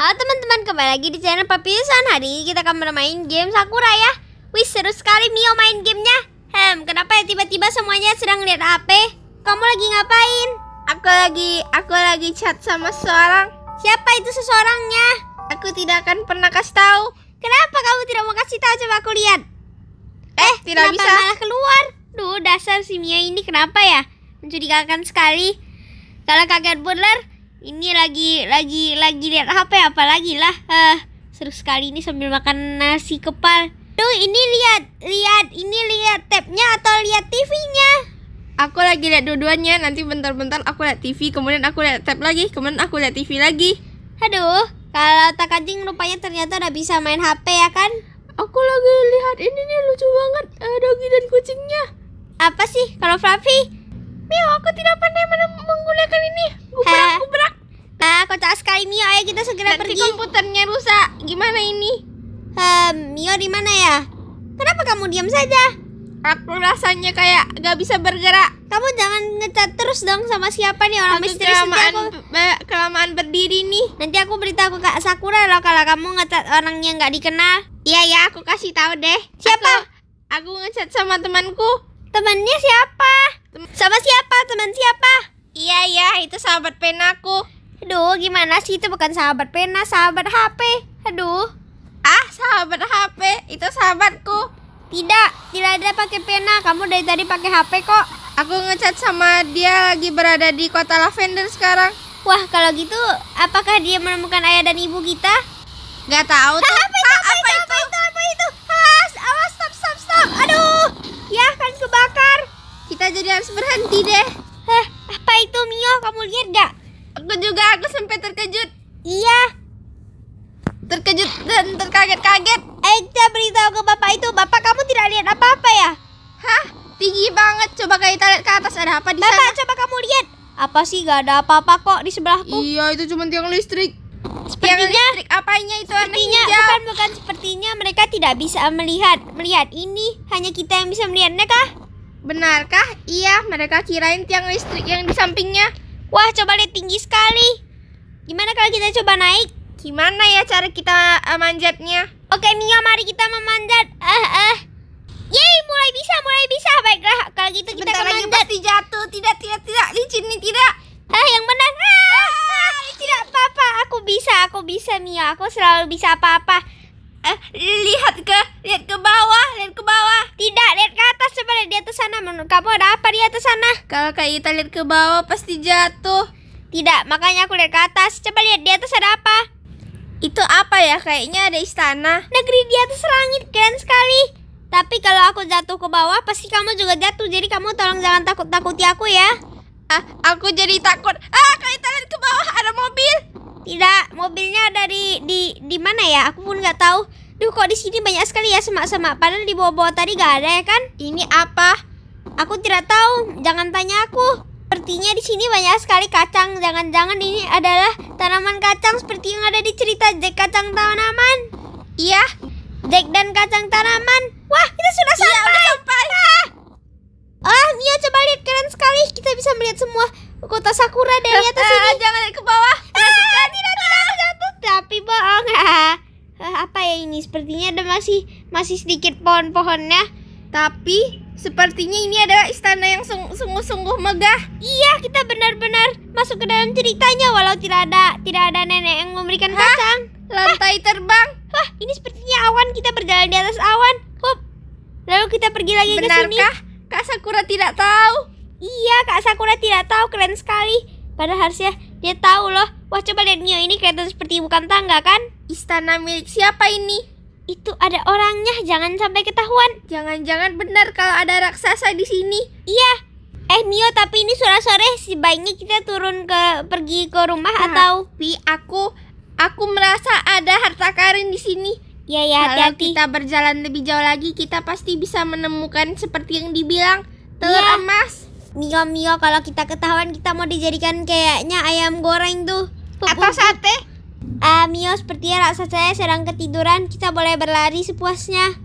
Halo teman-teman, kembali lagi di channel Papiusan Hari ini kita akan bermain game Sakura ya Wih, seru sekali Mio main gamenya Hem, kenapa ya tiba-tiba semuanya sedang lihat HP? Kamu lagi ngapain? Aku lagi, aku lagi chat sama seseorang. Siapa itu seseorangnya? Aku tidak akan pernah kasih tahu. Kenapa kamu tidak mau kasih tahu? Coba aku lihat Eh, tidak kenapa bisa. malah keluar? Duh, dasar si Mio ini kenapa ya? Mencurigakan sekali Kalau kaget bener Ini lagi, lagi, lagi lihat HP apalagi lah Eh, Seru sekali ini sambil makan nasi kepal Duh, ini lihat, lihat, ini lihat tabnya atau lihat TV-nya Aku lagi lihat dua-duanya. Nanti bentar-bentar aku lihat TV, kemudian aku lihat tab lagi, kemudian aku lihat TV lagi. Aduh, kalau tak anjing rupanya ternyata udah bisa main HP ya kan? Aku lagi lihat ini nih lucu banget, eh, dogi dan kucingnya. Apa sih kalau Fluffy? Mio, aku tidak pandai men- menggunakan ini. Hah? Gubrak, gubrak. Ah, kocak sekali Mio, ayo kita segera Nanti pergi. komputernya rusak. Gimana ini? Hmm, Mio di mana ya? Kenapa kamu diam saja? Aku rasanya kayak gak bisa bergerak. Kamu jangan ngecat terus dong sama siapa nih orang Aku misterius kelamaan, aku, be- kelamaan berdiri nih. nanti aku beritahu ke Kak Sakura loh kalau kamu ngecat orang yang nggak dikenal. Iya ya, aku kasih tahu deh. Siapa? Aku, aku ngechat sama temanku. Temannya siapa? Sama siapa? Teman siapa? Iya ya, itu sahabat penaku. Aduh, gimana sih itu bukan sahabat pena, sahabat HP. Aduh, Ah, sahabat HP, itu sahabatku. tidak, tidak ada pakai pena. Kamu dari tadi pakai HP kok. Aku ngechat sama dia lagi berada di kota Lavender sekarang. Wah, kalau gitu, apakah dia menemukan ayah dan ibu kita? Gak tahu tuh. apa itu? Ah, Apa, itu? Apa itu? Apa itu? Awas, awas, stop, stop, stop. Aduh, ya kan kebakar. Kita jadi harus berhenti deh. Heh, apa itu Mio? Kamu lihat gak? Aku juga aku sampai terkejut, Iya. terkejut dan terkaget-kaget. Eh, kita beritahu ke bapak itu. Bapak kamu tidak lihat apa-apa ya? Hah, tinggi banget. Coba kita lihat ke atas ada apa di Bapak, sana. coba kamu lihat. Apa sih? Gak ada apa-apa kok di sebelahku. Iya, itu cuma tiang listrik. Tiang Sepertinya- listrik apanya itu Sepertinya hijau? bukan bukan sepertinya mereka tidak bisa melihat melihat ini. Hanya kita yang bisa melihatnya kah? Benarkah? Iya, mereka kirain tiang listrik yang di sampingnya. Wah, coba lihat tinggi sekali. Gimana kalau kita coba naik? Gimana ya cara kita eh, manjatnya? Oke Mio, mari kita memanjat. Eh, eh. Yeay, mulai bisa, mulai bisa. Baiklah, kalau gitu kita Bentar akan lagi pasti jatuh. Tidak, tidak, tidak. Di sini tidak. Ah, yang benar. Ah, ah, tidak apa-apa, aku bisa, aku bisa Mio. Aku selalu bisa apa-apa. Eh, lihat ke, lihat ke bawah, lihat ke bawah. Tidak, lihat ke atas, sana. Menurut kamu ada apa di atas sana? Kalau kayak kita lihat ke bawah pasti jatuh. Tidak, makanya aku lihat ke atas. Coba lihat di atas ada apa? Itu apa ya? Kayaknya ada istana. Negeri di atas langit, keren sekali. Tapi kalau aku jatuh ke bawah, pasti kamu juga jatuh. Jadi kamu tolong jangan takut-takuti aku ya. Ah, aku jadi takut. Ah, kalau kita lihat ke bawah ada mobil. Tidak, mobilnya ada di di di mana ya? Aku pun nggak tahu. Duh, kok di sini banyak sekali ya semak-semak. Padahal di bawah-bawah tadi nggak ada ya kan? Ini apa? Aku tidak tahu. Jangan tanya aku. Sepertinya di sini banyak sekali kacang. Jangan-jangan ini adalah tanaman kacang seperti yang ada di cerita Jack kacang tanaman. Iya. Jack dan kacang tanaman. Wah, kita sudah Iya, sampai. udah sampai. Ah, ah Mia coba lihat keren sekali. Kita bisa melihat semua kota Sakura dari atas Ah, sini. jangan lihat ke bawah. Ah, tidak, tidak, aku jatuh. Tapi bohong. Ah, ya? Sepertinya ada masih masih sedikit pohon-pohonnya. Tapi sepertinya ini adalah istana yang sung- sungguh-sungguh megah. Iya, kita benar-benar masuk ke dalam ceritanya walau tidak ada tidak ada nenek yang memberikan Hah? kacang. Lantai terbang. Wah, ini sepertinya awan. Kita berjalan di atas awan. Hup. Lalu kita pergi lagi ke sini. Benarkah? Kak Sakura tidak tahu. Iya, Kak Sakura tidak tahu keren sekali. Padahal harusnya dia tahu loh. Wah, coba lihat Mio ini kelihatan seperti bukan tangga kan? Istana milik siapa ini? Itu ada orangnya, jangan sampai ketahuan. Jangan-jangan benar kalau ada raksasa di sini. Iya. Eh Mio, tapi ini sore-sore sebaiknya kita turun ke pergi ke rumah Nah, atau Tapi aku aku merasa ada harta karun di sini. ya ya Kalau hati-hati. kita berjalan lebih jauh lagi, kita pasti bisa menemukan seperti yang dibilang telur Iya. emas Mio Mio kalau kita ketahuan kita mau dijadikan kayaknya ayam goreng tuh. Atau sate. Ah Mio sepertinya raksasa sedang ketiduran. Kita boleh berlari sepuasnya.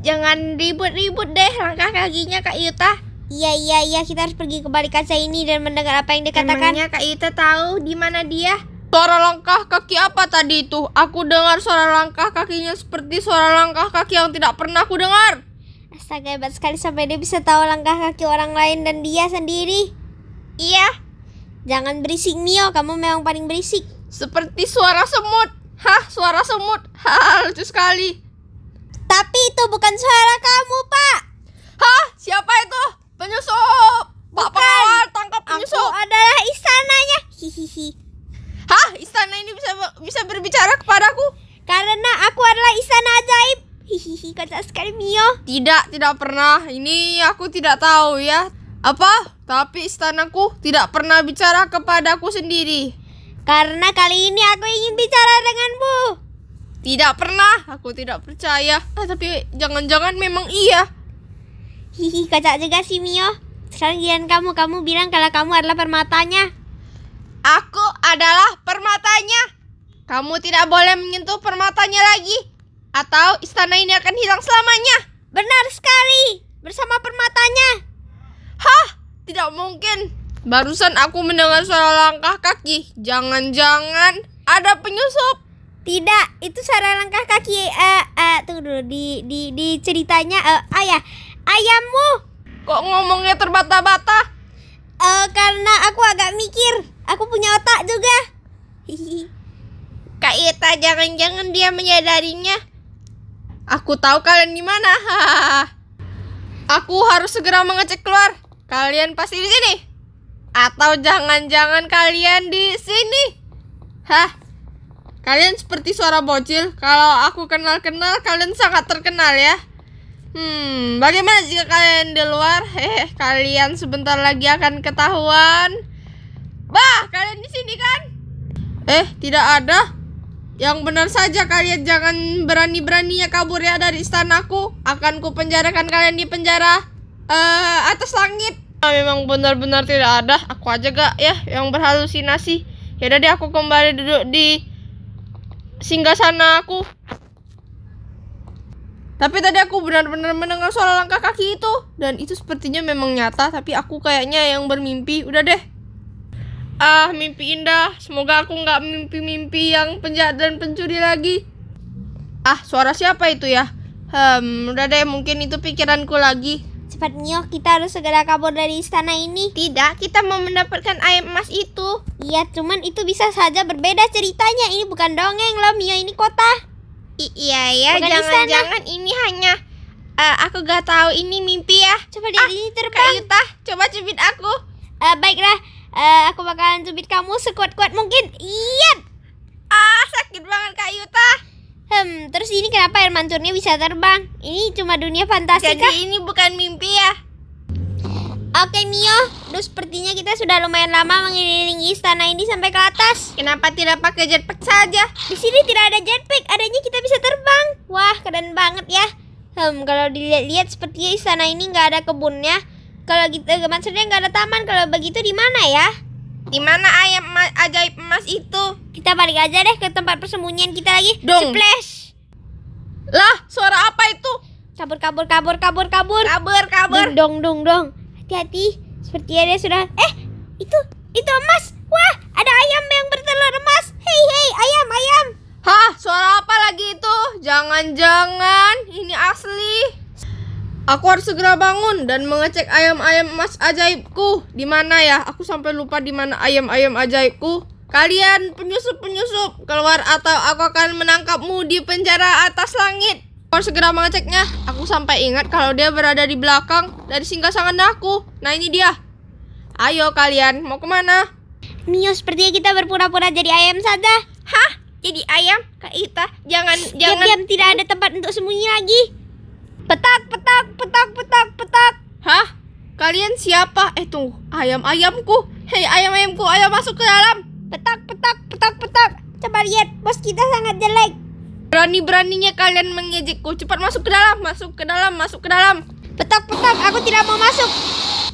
Jangan ribut-ribut deh langkah kakinya Kak Yuta. Iya iya iya kita harus pergi ke balik kaca ini dan mendengar apa yang dikatakan. Emangnya Kak Yuta tahu di mana dia? Suara langkah kaki apa tadi itu? Aku dengar suara langkah kakinya seperti suara langkah kaki yang tidak pernah aku dengar. Astaga hebat sekali sampai dia bisa tahu langkah kaki orang lain dan dia sendiri. Iya, Jangan berisik Mio, kamu memang paling berisik. Seperti suara semut. Hah, suara semut. Hah, lucu sekali. Tapi itu bukan suara kamu, Pak. Hah, siapa itu? Penyusup. Pak tangkap Aku penyusup. adalah istananya. Hihihi. Hah, istana ini bisa bisa berbicara kepadaku? Karena aku adalah istana ajaib. Hihihi, kocak sekali Mio. Tidak, tidak pernah. Ini aku tidak tahu ya. Apa? Tapi istanaku tidak pernah bicara kepadaku sendiri. Karena kali ini aku ingin bicara denganmu. Tidak pernah. Aku tidak percaya. Ah, tapi jangan-jangan memang iya. Hihi, kocak juga sih Mio. Sekarang giliran kamu, kamu bilang kalau kamu adalah permatanya. Aku adalah permatanya. Kamu tidak boleh menyentuh permatanya lagi. Atau istana ini akan hilang selamanya. Benar sekali. Bersama permatanya. Hah, tidak mungkin. Barusan aku mendengar suara langkah kaki. Jangan-jangan ada penyusup. Tidak, itu suara langkah kaki. Eh, eh, tunggu dulu di di di ceritanya eh, ayah, ayammu. Kok ngomongnya terbata-bata? Eh, karena aku agak mikir. Aku punya otak juga. Hihi. Kak Ita, jangan-jangan dia menyadarinya. Aku tahu kalian di mana. Aku harus segera mengecek keluar. Kalian pasti di sini. Atau jangan-jangan kalian di sini. Hah? Kalian seperti suara bocil. Kalau aku kenal-kenal, kalian sangat terkenal ya. Hmm, bagaimana jika kalian di luar? Hehe, kalian sebentar lagi akan ketahuan. Bah, kalian di sini kan? Eh, tidak ada. Yang benar saja kalian jangan berani-beraninya kabur ya dari istanaku. Akan ku penjarakan kalian di penjara eh atas langit. Ah, memang benar-benar tidak ada. Aku aja gak ya yang berhalusinasi. Yaudah deh aku kembali duduk di singgasana aku. Tapi tadi aku benar-benar mendengar suara langkah kaki itu dan itu sepertinya memang nyata tapi aku kayaknya yang bermimpi. Udah deh. Ah, mimpi indah. Semoga aku nggak mimpi-mimpi yang penjahat dan pencuri lagi. Ah, suara siapa itu ya? Hmm, udah deh, mungkin itu pikiranku lagi. Mio, kita harus segera kabur dari istana ini. Tidak, kita mau mendapatkan ayam emas itu. Iya, cuman itu bisa saja berbeda ceritanya. Ini bukan dongeng loh, Mio. Ini kota. I- iya ya, jangan-jangan ini hanya eh, aku gak tahu ini mimpi ya. Coba lihat Ah, ini Kak terbang. Yuta, coba cubit aku. Eh, baiklah, Eh, aku bakalan cubit kamu sekuat-kuat mungkin. Iya. Ah, sakit banget Kak Yuta. Hmm, terus ini kenapa air mancurnya bisa terbang? Ini cuma dunia fantasi kah? Jadi ini bukan mimpi ya. Oke Mio, Duh sepertinya kita sudah lumayan lama mengelilingi istana ini sampai ke atas. Kenapa tidak pakai jetpack saja? Di sini tidak ada jetpack, adanya kita bisa terbang. Wah, keren banget ya. Hmm, kalau dilihat-lihat sepertinya istana ini nggak ada kebunnya. Kalau gitu, maksudnya nggak ada taman. Kalau begitu di mana ya? Di mana ayam ma- ajaib emas itu? Kita balik aja deh ke tempat persembunyian kita lagi. Dong. Splash. Lah, suara apa itu? Kabur, kabur, kabur, kabur, kabur. Kabur, kabur. Dong, dong, dong, dong. Hati-hati. Sepertinya dia sudah. Eh, itu, itu emas. Wah, ada ayam yang bertelur emas. Hei, hei, ayam, ayam. Hah, suara apa lagi itu? Jangan-jangan ini asli. Aku harus segera bangun dan mengecek ayam-ayam emas ajaibku. Di mana ya? Aku sampai lupa di mana ayam-ayam ajaibku. Kalian penyusup-penyusup keluar atau aku akan menangkapmu di penjara atas langit. Aku harus segera mengeceknya. Aku sampai ingat kalau dia berada di belakang dari singgasangan aku. Nah ini dia. Ayo kalian, mau ke mana? Mio, sepertinya kita berpura-pura jadi ayam saja. Hah? Jadi ayam? Kak Ita, jangan, jangan. Diam-diam tidak ada tempat untuk sembunyi lagi. Petak, petak, petak, petak, petak. Hah? Kalian siapa? Eh tunggu, ayam-ayamku. Hei ayam-ayamku, ayo masuk ke dalam. Petak, petak, petak, petak. Coba lihat, bos kita sangat jelek. Berani-beraninya kalian mengejekku. Cepat masuk ke dalam, masuk ke dalam, masuk ke dalam. Petak, petak, aku tidak mau masuk.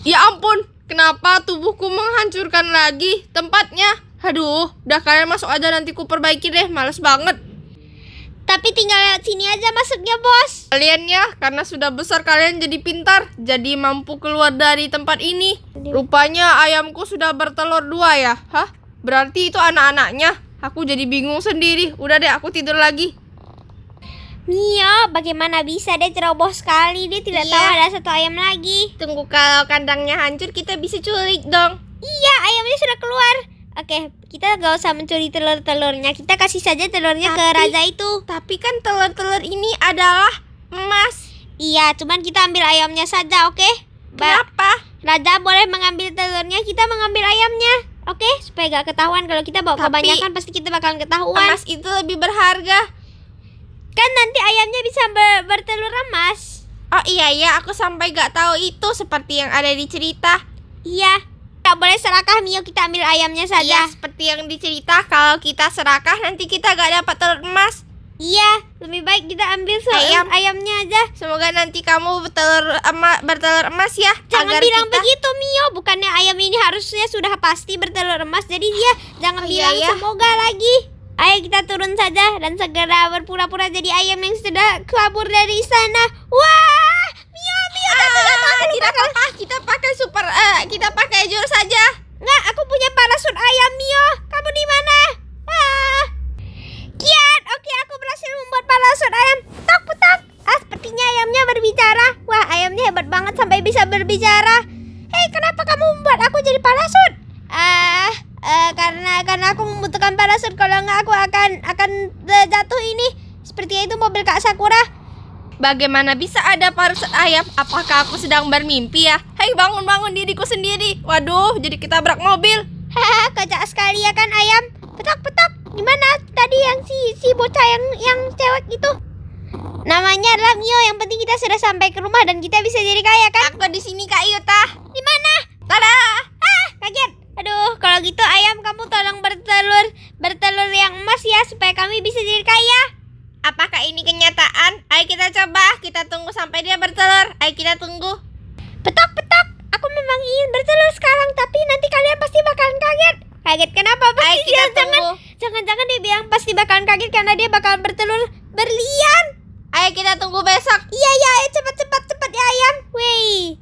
Ya ampun, kenapa tubuhku menghancurkan lagi tempatnya? Aduh, udah kalian masuk aja nanti ku perbaiki deh, males banget. Tapi tinggal sini aja masuknya, bos. Kalian ya, karena sudah besar kalian jadi pintar, jadi mampu keluar dari tempat ini. Rupanya ayamku sudah bertelur dua ya? Hah? Berarti itu anak-anaknya? Aku jadi bingung sendiri. Udah deh, aku tidur lagi. Mio, bagaimana bisa dia ceroboh sekali? Dia tidak Iya. tahu ada satu ayam lagi. Tunggu kalau kandangnya hancur, kita bisa culik dong. Iya, ayamnya sudah keluar. Oke, kita gak usah mencuri telur-telurnya. Kita kasih saja telurnya ke Tapi- raja itu. Tapi kan telur-telur ini adalah emas. Iya, cuman kita ambil ayamnya saja, oke? Ba- Kenapa? Raja boleh mengambil telurnya, kita mengambil ayamnya. Oke, supaya gak ketahuan kalau kita bawa Tapi- kebanyakan pasti kita bakalan ketahuan. Emas itu lebih berharga. Kan nanti ayamnya bisa ber- bertelur emas. Oh iya ya, aku sampai gak tahu itu seperti yang ada di cerita. Iya. Gak boleh serakah Mio, kita ambil ayamnya Iya, saja. seperti yang dicerita kalau kita serakah nanti kita gak dapat telur emas. Iya, lebih baik kita ambil Ayam. ayamnya aja. Semoga nanti kamu bertelur emas, bertelur emas ya. Jangan agar bilang kita- begitu Mio, bukannya ayam ini harusnya sudah pasti bertelur emas. Jadi dia jangan Oh, iya, bilang ya. semoga lagi. Ayo kita turun saja dan segera berpura-pura jadi ayam yang sudah kabur dari sana. Wah, Mio, Ah, tunggu, tunggu, aku tidak apa-apa, kita pakai super, eh, kita pakai jurus saja. Nggak, aku punya parasut ayam Mio. Kamu di mana? Ah. Kian, oke aku berhasil membuat parasut ayam. Tok petok. Ah, sepertinya ayamnya berbicara. Wah, ayamnya hebat banget sampai bisa berbicara. Hei, kenapa kamu membuat aku jadi parasut? Ah, eh, karena karena aku membutuhkan parasut. Kalau nggak aku akan akan eh, jatuh ini. Sepertinya itu mobil Kak Sakura. Bagaimana bisa ada parasut ayam? Apakah aku sedang bermimpi ya? Hei bangun-bangun diriku sendiri. Waduh, jadi kita brak mobil. Haha, kocak sekali ya kan ayam. Petok. Gimana tadi yang si si bocah yang yang cewek itu? Namanya adalah Mio. Yang penting kita sudah sampai ke rumah dan kita bisa jadi kaya kan? Aku di sini Kak Yuta. Di mana? Tada! Ah, kaget. Aduh, kalau gitu ayam kamu tolong bertelur bertelur yang emas ya supaya kami bisa jadi kaya. Apakah ini kenyataan? Ayo kita coba. Kita tunggu sampai dia bertelur. Ayo kita tunggu. Petok petok. Aku memang ingin bertelur sekarang tapi nanti kalian pasti bakalan kaget. Kaget kenapa? Pasti Ayo kita dia jangan tunggu. jangan-jangan dia bilang pasti bakalan kaget karena dia bakalan bertelur berlian. Ayo kita tunggu besok. Iya ya, ayo cepat cepat cepat ya ayam. Wih.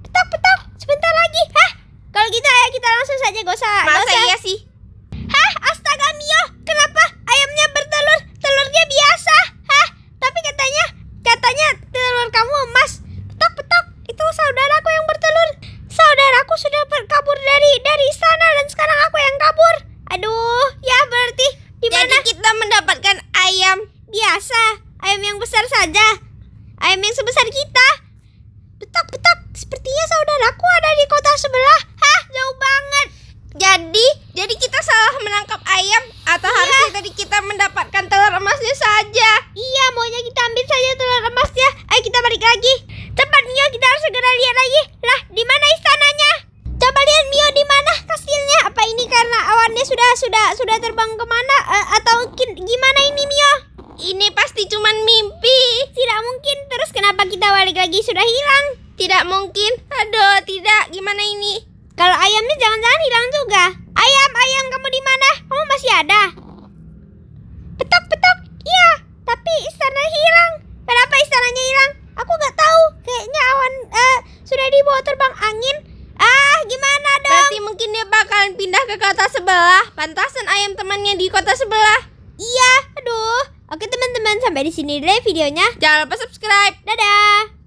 Petok petok, sebentar lagi. Hah? Kalau gitu ayo kita langsung saja gak usah. gak Masa usah. iya sih? Hah? Astaga Mio, kenapa ayamnya? Telurnya biasa. Hah? Tapi katanya katanya telur kamu emas. Petok petok, itu saudaraku yang bertelur. Saudaraku sudah ber- kabur dari dari sana dan sekarang aku yang kabur. Aduh, ya berarti di Jadi mana? kita mendapatkan ayam. Biasa, ayam yang besar saja. Ayam yang sebesar kita. Petok, petok. Sepertinya saudaraku ada di kota sebelah. Hah, jauh banget. Jadi, jadi kita salah menangkap ayam atau harusnya tadi kita mendapatkan telur emasnya saja? Iya, maunya kita ambil saja telur emasnya. Ayo kita balik lagi. Cepat Mio, kita harus segera lihat lagi. Lah, di mana istananya? Coba lihat Mio di mana kastilnya? Apa ini karena awannya sudah sudah sudah terbang ke mana? Eh, atau gimana ini Mio? Ini pasti cuman mimpi. Tidak mungkin. Terus kenapa kita balik lagi sudah hilang? Tidak mungkin. Aduh, tidak. Gimana ini? Kalau ayamnya jangan-jangan hilang juga. Ayam, ayam kamu di mana? Kamu masih ada? Petok, petok. Iya, tapi istana hilang. Kenapa istananya hilang? Aku nggak tahu. Eh, dibawa terbang angin. Ah, gimana dong? Berarti mungkin dia bakalan pindah ke kota sebelah. Pantasan ayam temannya di kota sebelah. Iya, aduh. Oke teman-teman, sampai di sini dulu ya videonya. Jangan lupa subscribe. Dadah.